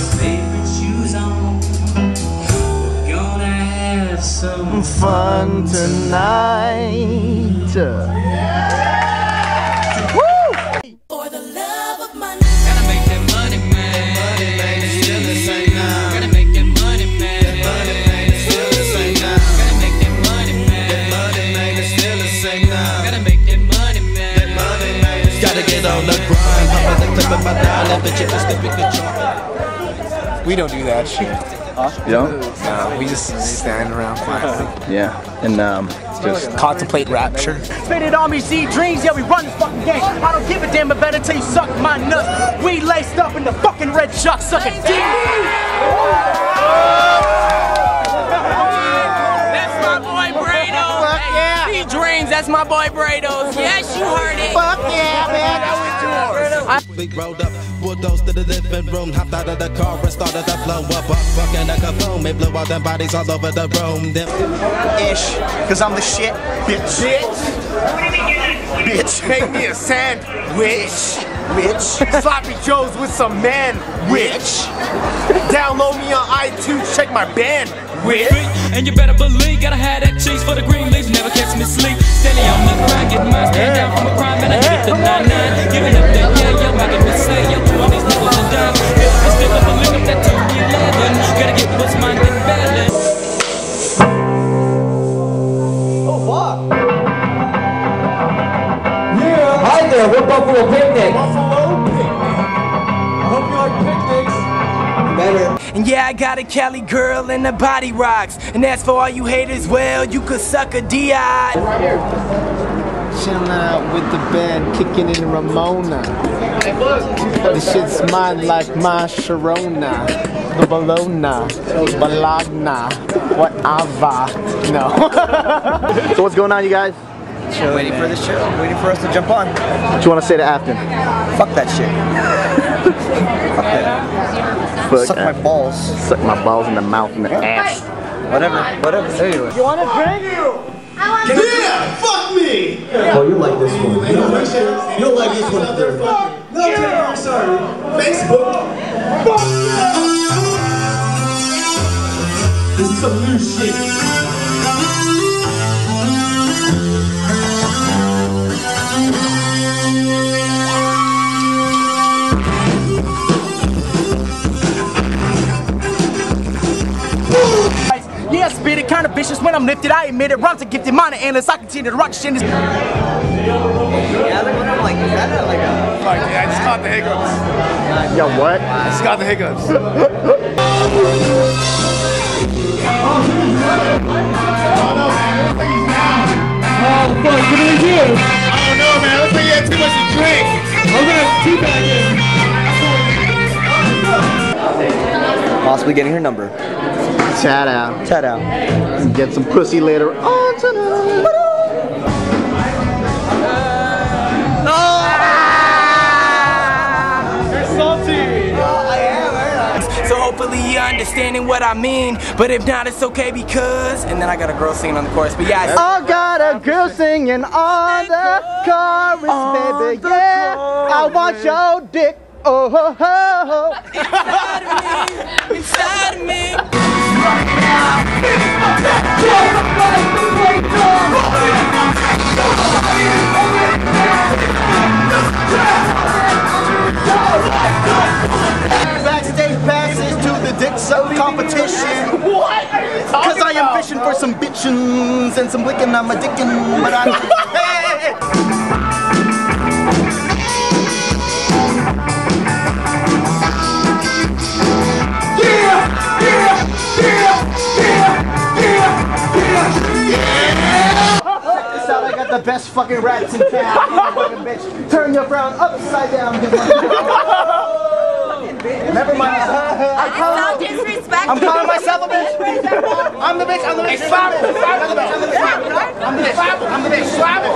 your favorite shoes on. We're gonna have some Fun tonight. For the love of money. Gotta make that money, man. Money, man. It's still the same now. Gotta make that money, man. That money, man. It's still the same now. Gotta make that money, man. That money, man. It's still the same now. Gotta make that money, man. Gotta get on the grind, pumping the clip in my dial, and the chip is the bigger We don't do that shit. You know? No, we just stand around quietly. Yeah. And um, just Contemplate rapture. Spit it on me, see dreams, yeah, we run this fucking game. I don't give a damn about it till you suck my nuts. We laced up in the fucking red chuck, suck a dick. That's my boy Brados. Fuck yeah. See dreams, that's my boy Brados. Yes, you heard it. Yours. We rolled up, bulldozed to the living room, hopped out of the car and started to blow up. Up, fucking a kaboom, it blew all them bodies all over the room. Them ish. Cause I'm the shit. Bitch. Bitch. Bitch. Make me a sandwich. Bitch. Sloppy Joes with some man. Bitch. Download me on iTunes, check my band. With. And you better believe, gotta have that cheese for the green leaves, never catch me sleep. Steady on the grind, getting mine, stand down from a crime, and I Buffalo Picnic. Buffalo Picnic. I hope you like picnics. Better. And yeah, I got a Cali girl and the body rocks. And as for all you haters, well, you could suck a DI. Chilling out with the band, kicking in Ramona. This shit's mine like my Sharona. The Bologna, Bologna, whatever. No. so what's going on, you guys? Waiting for the show, waiting for us to jump on. What you want to say to Afton? Fuck that shit. Fuck that. Fuck, Suck my uh, balls. Suck my balls in the mouth and the ass. Whatever, whatever. Anyway. You want a drink? Oh, you like this one. You don't like, you don't like this one. Third. No, Taylor, I'm sorry. Facebook. This is some new shit. Spit it kinda vicious when I'm lifted. I admit it. Rhymes are gifted, mine are endless. I continue to rock shit in this. Fuck, yeah, I just caught the hiccups. Yo, what? I just got the hiccups. Oh, fuck, what did I don't know, man. Looks like you had too much to drink. Possibly getting her number. Chat out. Tat out. Get some pussy later on tonight. Ah! So hopefully you're understanding what I mean. But if not, it's okay because. And then I got a girl singing on the chorus. But yeah, I got a girl singing on the chorus, baby. Yeah, I want your dick. Oh, ho, ho, ho. inside of me. Backstage passes to the dick suck competition. What? Cause I am fishing for some bitchins and some licking on my dickin', but I. Hey! The best fucking rats in town. You fucking bitch. Turn your frown upside down. Never mind. I call So disrespectful. I'm calling myself a bitch. I'm the bitch. I'm the bitch. Swabble. I'm the bitch. I'm the bitch. I'm the bitch. I'm the bitch. Swabble.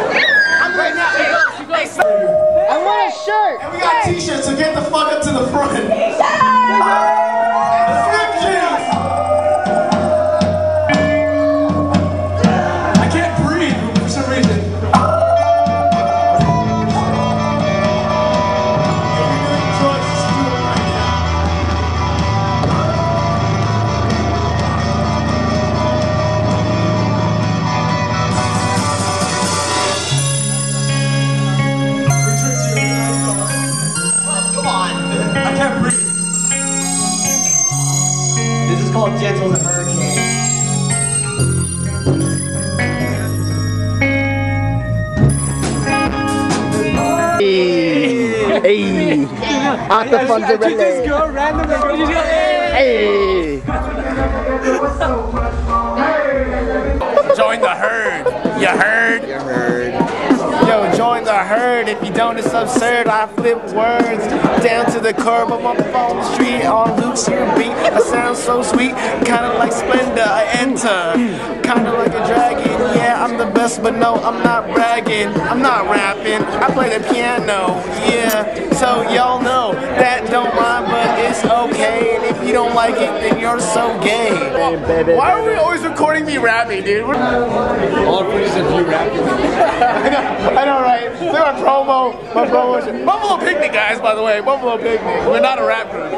I'm right now. Hey, hey, I want a shirt. And we got t-shirts, so get the fuck up to the front. Flip called Gentle the Hurricane. Hey, Arthur Fonzarelli. go randomly. Hey. Join the herd. You heard? Yo, join the herd. If you don't, it's absurd. I flip words down to the curb. On the phone street on Luke's beat. I sound so sweet, kind of like Splenda. I enter, kind of like a dragon. Yeah, I'm the best, but no, I'm not bragging. I'm not rapping. I play the piano. Yeah, so y'all know that don't rhyme, but it's okay. And if you don't like it, then you're so gay. Why are we always recording me rapping, dude? We're- I know, I know, right? Look at my promo, my promotion. Buffalo Picnic, guys, by the way. Buffalo Picnic. We're not a rap group.